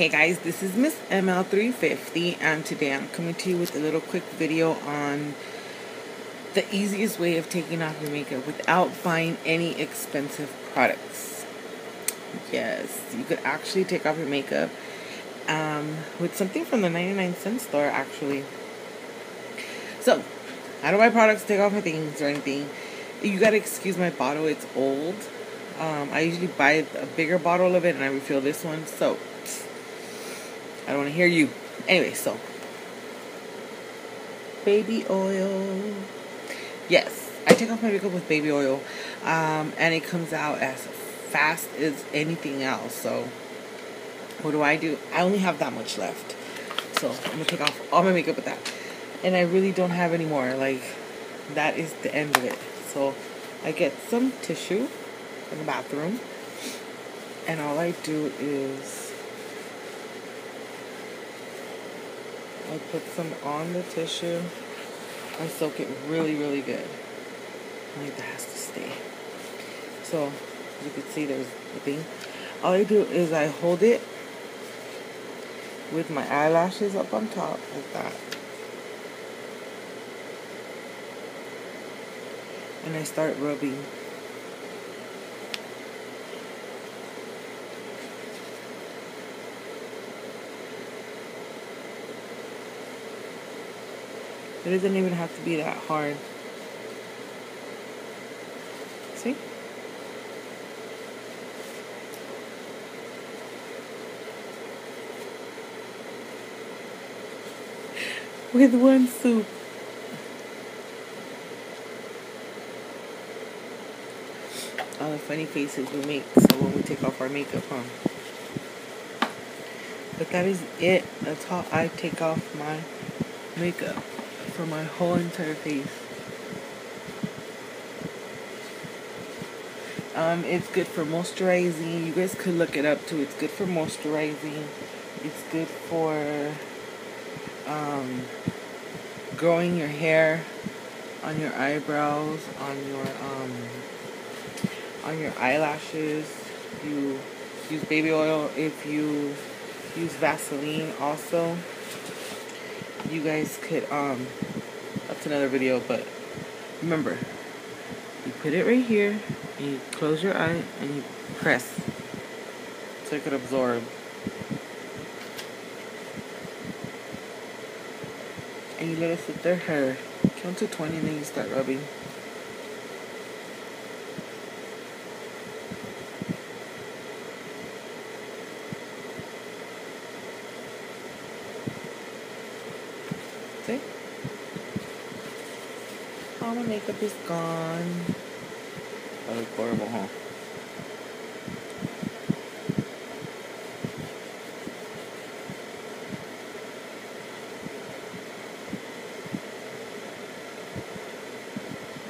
Hey guys, this is Miss ML350 and today I'm coming to you with a little quick video on the easiest way of taking off your makeup without buying any expensive products. Yes, you could actually take off your makeup um, with something from the 99 cent store actually. So, I don't buy products take off my things or anything. You gotta excuse my bottle, it's old. Um, I usually buy a bigger bottle of it and I refill this one. So, I don't want to hear you. Anyway, so baby oil. Yes, I take off my makeup with baby oil, um, and it comes out as fast as anything else. So, what do I do? I only have that much left, so I'm gonna take off all my makeup with that, and I really don't have any more. Like, that is the end of it. So, I get some tissue in the bathroom, and all I do is I put some on the tissue. I soak it really, really good. Like that has to stay. So you can see there's the thing. All I do is I hold it with my eyelashes up on top like that. And I start rubbing It doesn't even have to be that hard. See? With one soup. All the funny faces we make so when we take off our makeup, huh? But that is it. That's how I take off my makeup for my whole entire face. Um, it's good for moisturizing. You guys could look it up too. It's good for moisturizing. It's good for um, growing your hair on your eyebrows, on your um, on your eyelashes. You use baby oil if you use Vaseline also you guys could um that's another video but remember you put it right here and you close your eye and you press so it could absorb. And you let it sit there hair count to 20 and then you start rubbing All my makeup is gone. That looks horrible, huh?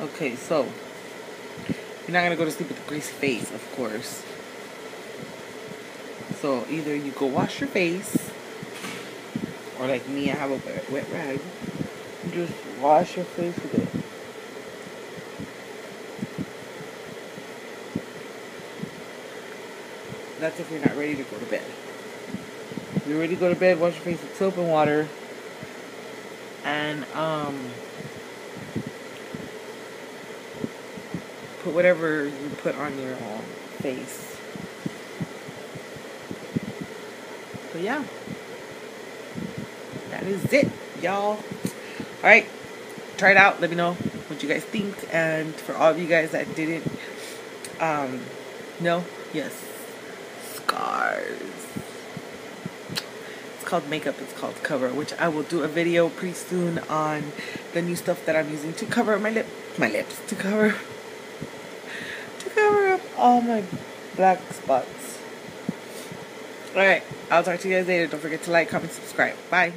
Okay, so you're not gonna go to sleep with a greasy face, of course. So either you go wash your face or like me, I have a wet, rag. Just wash your face with it. That's if you're not ready to go to bed. If you're ready to go to bed, wash your face with soap and water. And, um, put whatever you put on your um, face. But yeah that is it, y'all. Alright, try it out. Let me know what you guys think. And for all of you guys that didn't um, know, yes, scars. It's called makeup. It's called cover, which I will do a video pretty soon on the new stuff that I'm using to cover my lip, my lips, to cover, to cover up all my black spots. Alright, I'll talk to you guys later. Don't forget to like, comment, subscribe. Bye.